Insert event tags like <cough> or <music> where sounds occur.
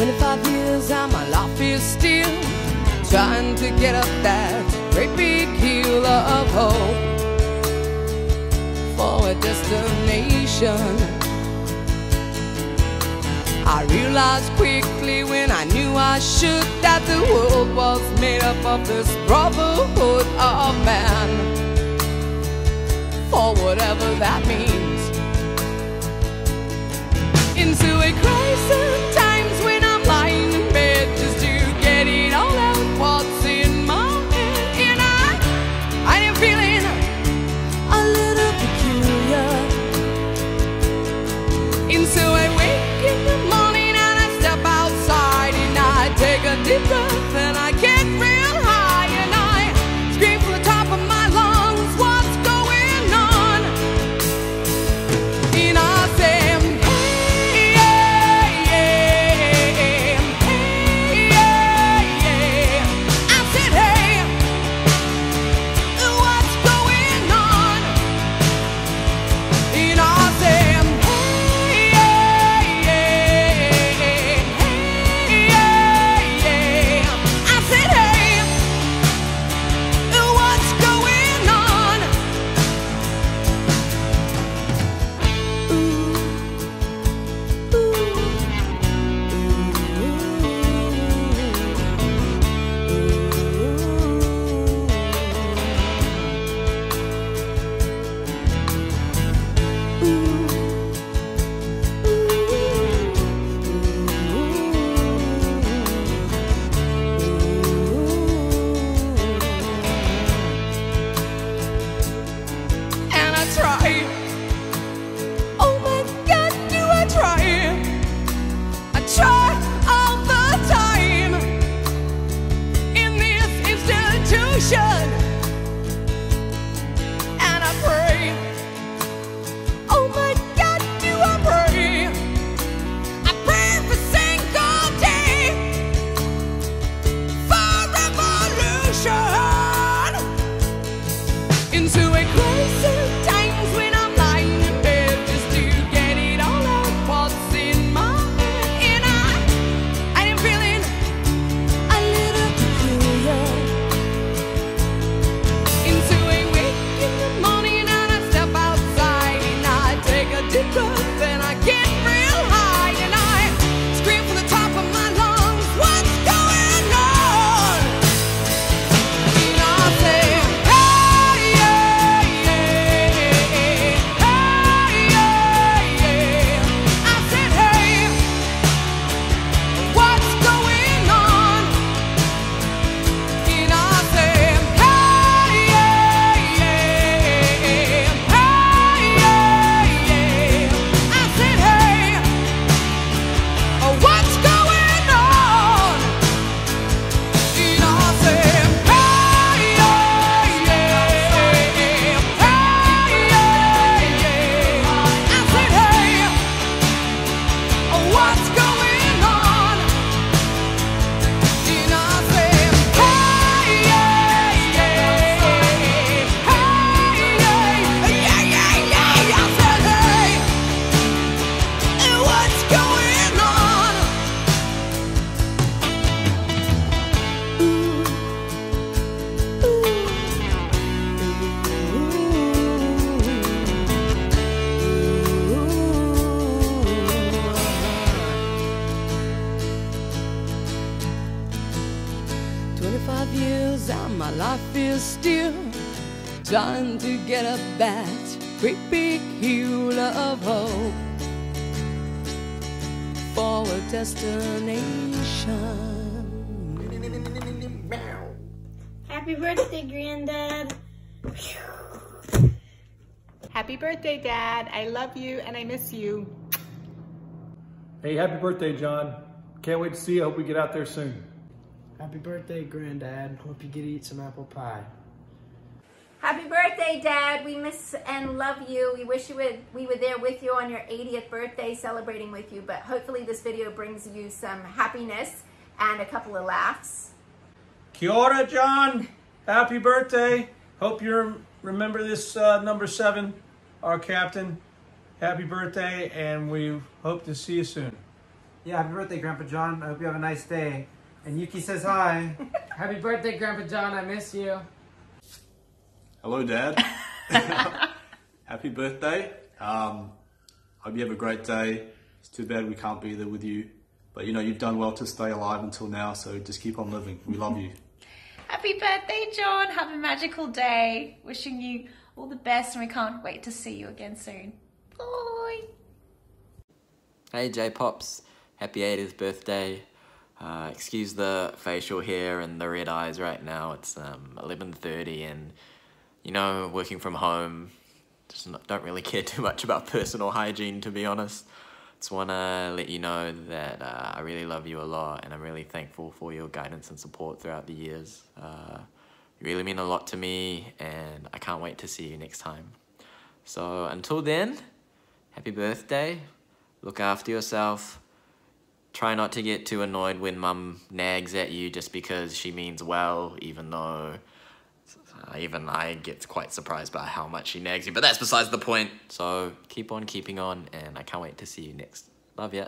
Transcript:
25 years and my life is still trying to get up that great big hill of hope for a destination. I realized quickly when I knew I should that the world was made up of this brotherhood of man. For whatever that means. Into a crisis my life is still trying to get up that great big hill of hope for a destination. Happy birthday, Granddad. Happy birthday, Dad. I love you and I miss you. Hey, happy birthday, John. Can't wait to see you. Hope we get out there soon. Happy birthday, Granddad. Hope you get to eat some apple pie. Happy birthday, Dad. We miss and love you. We wish you would, we were there with you on your 80th birthday celebrating with you, but hopefully this video brings you some happiness and a couple of laughs. Kia ora, John. Happy birthday. Hope you remember this uh, number seven, our captain. Happy birthday, and we hope to see you soon. Yeah, happy birthday, Grandpa John. I hope you have a nice day. And Yuki says hi. <laughs> Happy birthday, Grandpa John. I miss you. Hello, Dad. <laughs> Happy birthday. Um, hope you have a great day. It's too bad we can't be there with you. But you know, you've done well to stay alive until now, so just keep on living. We love you. Happy birthday, John. Have a magical day. Wishing you all the best, and we can't wait to see you again soon. Bye. Hey J Pops, happy 80th birthday. Uh, excuse the facial hair and the red eyes right now. It's um, 11.30 and, you know, working from home, just not, don't really <laughs> care too much about personal hygiene to be honest. Just want to let you know that uh, I really love you a lot and I'm really thankful for your guidance and support throughout the years. Uh, you really mean a lot to me and I can't wait to see you next time. So until then, happy birthday, look after yourself, try not to get too annoyed when mum nags at you just because she means well, even though uh, even I get quite surprised by how much she nags you, but that's besides the point. So keep on keeping on, and I can't wait to see you next. Love ya.